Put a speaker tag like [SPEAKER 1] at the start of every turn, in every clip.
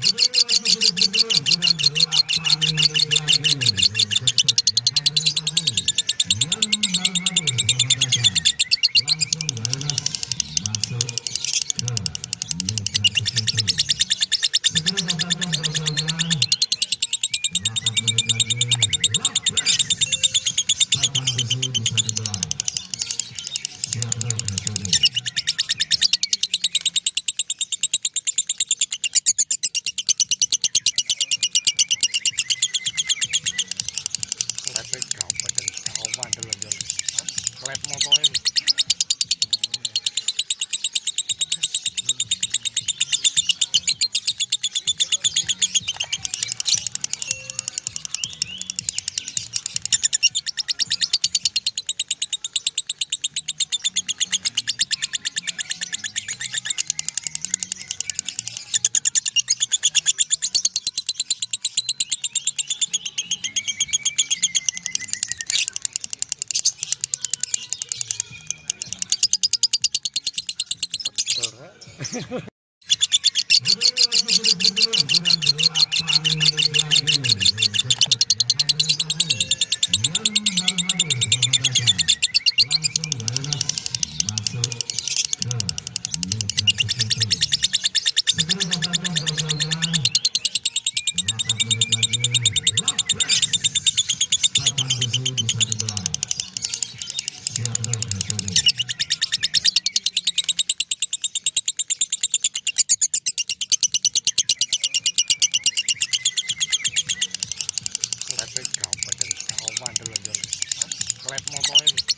[SPEAKER 1] Mm-hmm. Klepe kabupaten Saoman Delonjon. Klep motoe. kabupaten Kauman dulu jalan klep motor ini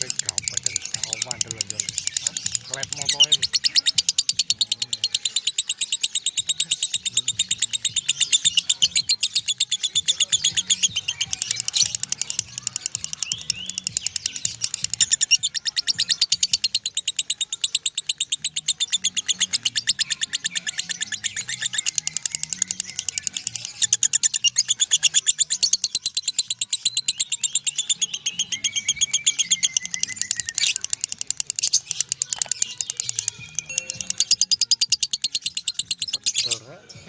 [SPEAKER 1] Klepe kabupaten Saoman Delonjon. Klep motoe.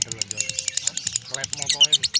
[SPEAKER 1] Saoman Delonjon. Klep motoe.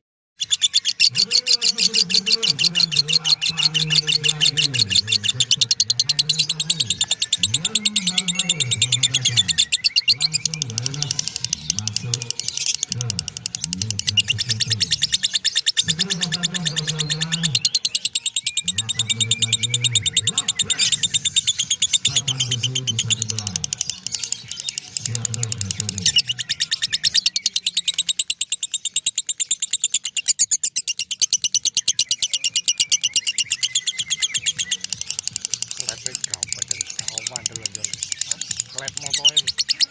[SPEAKER 1] klep motor ini